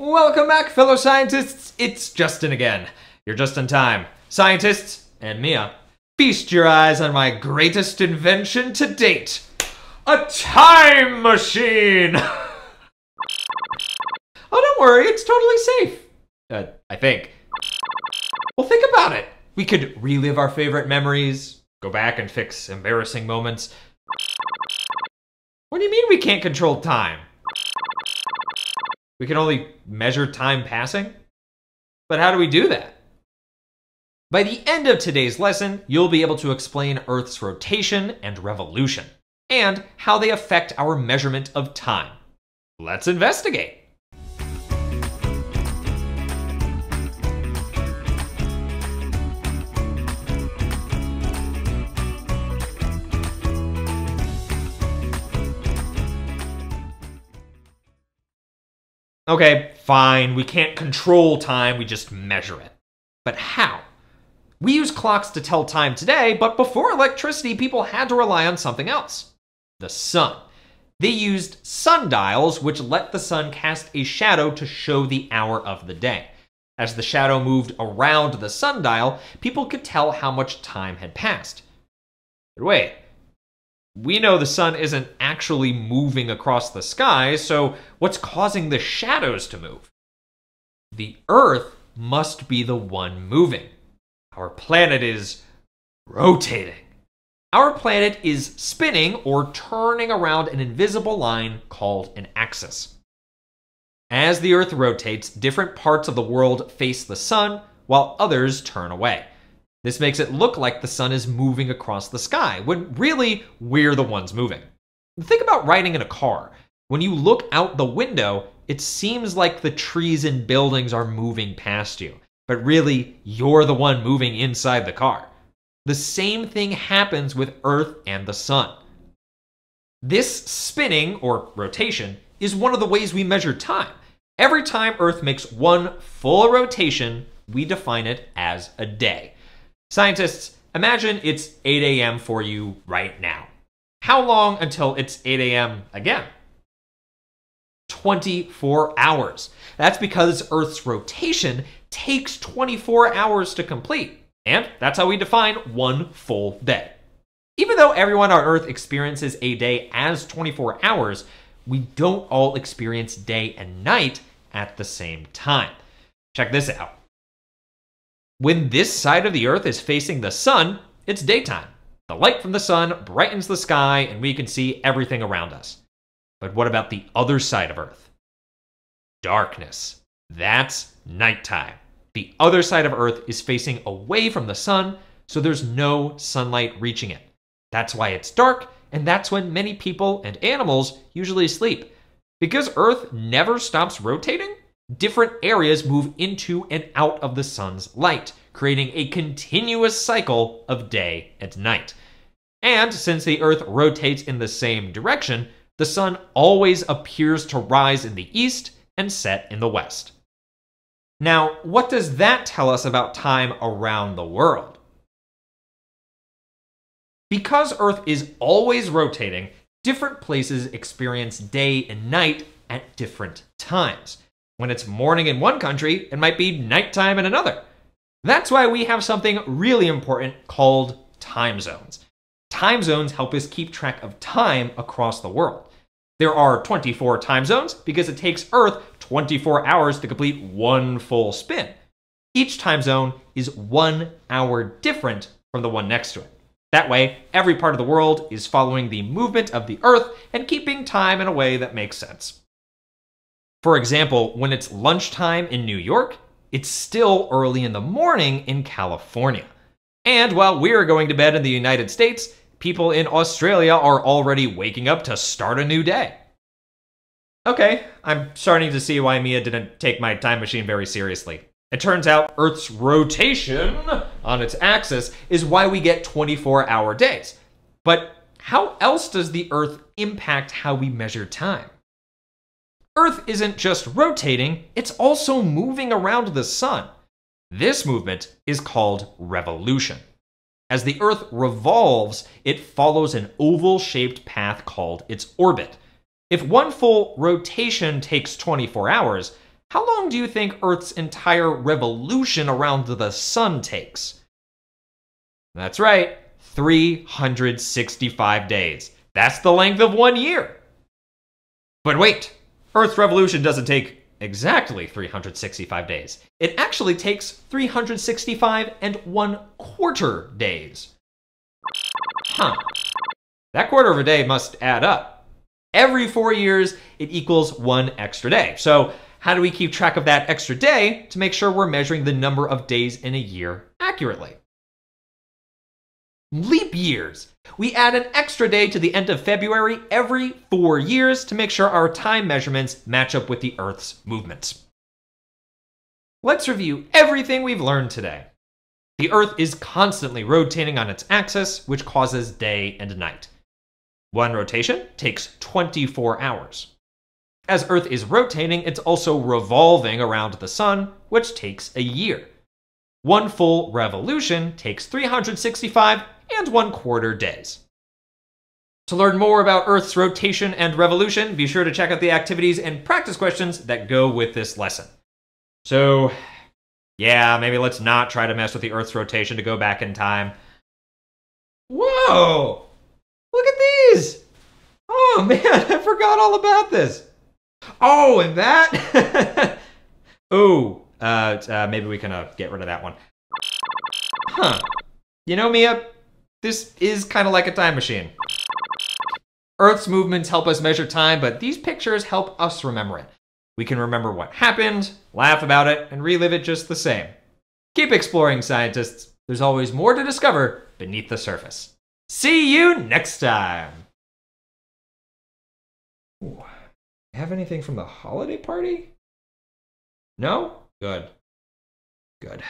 Welcome back, fellow scientists. It's Justin again. You're just in time. Scientists and Mia, feast your eyes on my greatest invention to date a time machine. oh, don't worry, it's totally safe. Uh, I think. Well, think about it. We could relive our favorite memories, go back and fix embarrassing moments. What do you mean we can't control time? We can only measure time passing? But how do we do that? By the end of today's lesson, you'll be able to explain Earth's rotation and revolution, and how they affect our measurement of time. Let's investigate. Okay, fine, we can't control time, we just measure it. But how? We use clocks to tell time today, but before electricity, people had to rely on something else the sun. They used sundials, which let the sun cast a shadow to show the hour of the day. As the shadow moved around the sundial, people could tell how much time had passed. But wait, we know the sun isn't actually moving across the sky, so what's causing the shadows to move? The Earth must be the one moving. Our planet is rotating. Our planet is spinning or turning around an invisible line called an axis. As the Earth rotates, different parts of the world face the sun, while others turn away. This makes it look like the sun is moving across the sky, when really we're the ones moving. Think about riding in a car. When you look out the window, it seems like the trees and buildings are moving past you, but really you're the one moving inside the car. The same thing happens with Earth and the sun. This spinning, or rotation, is one of the ways we measure time. Every time Earth makes one full rotation, we define it as a day. Scientists, imagine it's 8 a.m. for you right now. How long until it's 8 a.m. again? 24 hours. That's because Earth's rotation takes 24 hours to complete. And that's how we define one full day. Even though everyone on Earth experiences a day as 24 hours, we don't all experience day and night at the same time. Check this out. When this side of the Earth is facing the sun, it's daytime. The light from the sun brightens the sky and we can see everything around us. But what about the other side of Earth? Darkness. That's nighttime. The other side of Earth is facing away from the sun, so there's no sunlight reaching it. That's why it's dark, and that's when many people and animals usually sleep. Because Earth never stops rotating, different areas move into and out of the sun's light, creating a continuous cycle of day and night. And since the Earth rotates in the same direction, the sun always appears to rise in the east and set in the west. Now, what does that tell us about time around the world? Because Earth is always rotating, different places experience day and night at different times. When it's morning in one country, it might be nighttime in another. That's why we have something really important called time zones. Time zones help us keep track of time across the world. There are 24 time zones because it takes Earth 24 hours to complete one full spin. Each time zone is one hour different from the one next to it. That way, every part of the world is following the movement of the Earth and keeping time in a way that makes sense. For example, when it's lunchtime in New York, it's still early in the morning in California. And while we're going to bed in the United States, people in Australia are already waking up to start a new day. Okay, I'm starting to see why Mia didn't take my time machine very seriously. It turns out Earth's rotation on its axis is why we get 24 hour days. But how else does the Earth impact how we measure time? Earth isn't just rotating, it's also moving around the sun. This movement is called revolution. As the Earth revolves, it follows an oval shaped path called its orbit. If one full rotation takes 24 hours, how long do you think Earth's entire revolution around the sun takes? That's right, 365 days. That's the length of one year. But wait, Earth's revolution doesn't take exactly 365 days. It actually takes 365 and one quarter days. Huh. That quarter of a day must add up. Every four years, it equals one extra day. So, how do we keep track of that extra day to make sure we're measuring the number of days in a year accurately? Leap years. We add an extra day to the end of February every four years to make sure our time measurements match up with the Earth's movements. Let's review everything we've learned today. The Earth is constantly rotating on its axis, which causes day and night. One rotation takes 24 hours. As Earth is rotating, it's also revolving around the Sun, which takes a year. One full revolution takes 365 and one quarter days. To learn more about Earth's rotation and revolution, be sure to check out the activities and practice questions that go with this lesson. So, yeah, maybe let's not try to mess with the Earth's rotation to go back in time. Whoa! Look at these! Oh man, I forgot all about this. Oh, and that? oh, uh, uh, maybe we can uh, get rid of that one. Huh. You know, Mia, this is kind of like a time machine. Earth's movements help us measure time, but these pictures help us remember it. We can remember what happened, laugh about it, and relive it just the same. Keep exploring, scientists. There's always more to discover beneath the surface. See you next time! Ooh. Have anything from the holiday party? No? Good. Good.